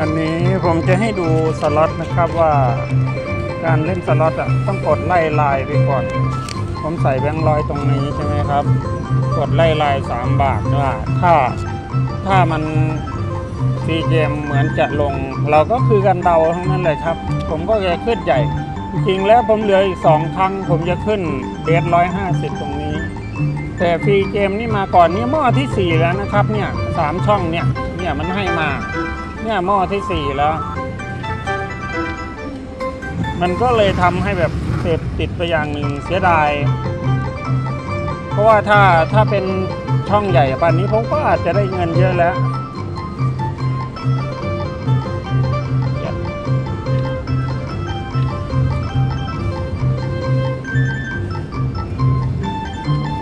อันนี้ผมจะให้ดูสล็อตนะครับว่าการเล่นสล็อตอะต้องกดไล่ลายไปก่อน ผมใส่แบงค์ร้อยตรงนี้ใช่ไหมครับ กดไล่ลายสามบาทว่าถ้าถ้ามัน free game เหมือนจะลง เราก็คือกันเดาทั้งนั้นเลยครับ ผมก็จะขึ้นใหญ่ จริงแล้วผมเหลืออีกสองครั้ง ผมจะขึ้น bet ร้อยห้าสิบตรงนี้ แต่ free game นี่มาก่อนนี่หม้อที่สี่แล้วนะครับเนี่ยสามช่องเนี่ยเนี่ยมันให้มา เนี่ยหม้อที่สี่แล้ว มันก็เลยทำให้แบบเสพติดไปอย่างหนึ่งเสียดาย เพราะว่าถ้าถ้าเป็นช่องใหญ่ป่านนี้ผมก็อาจจะได้เงินเยอะแล้ว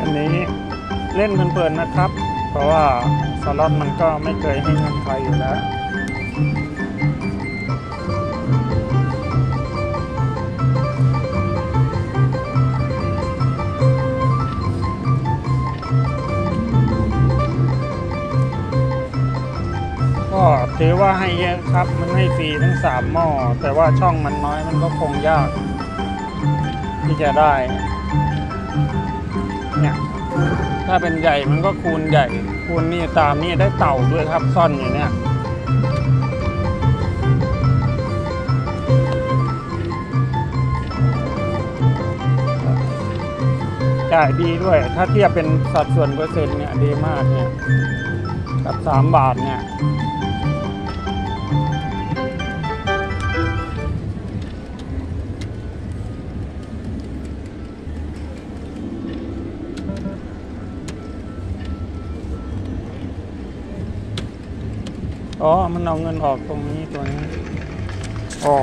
อันนี้เล่นเพลินๆนะครับ เพราะว่าสล็อตมันก็ไม่เคยให้เงินใครอยู่แล้ว ก็ถือว่าให้เยอะครับ มันให้ฟรีทั้งสามหม้อ แต่ว่าช่องมันน้อยมันก็คงยาก ที่จะได้ เนี่ย ถ้าเป็นใหญ่มันก็คูณใหญ่ คูณนี่ตามนี่ได้เต่าด้วยครับซ่อนอยู่เนี่ย จ่ายดีด้วย ถ้าเทียบเป็นสัดส่วนเปอร์เซ็นต์เนี่ยดีมากเนี่ยกับสามบาทเนี่ยอ๋อ มันเอาเงินออกตรงนี้ตัวนี้ อ๋อ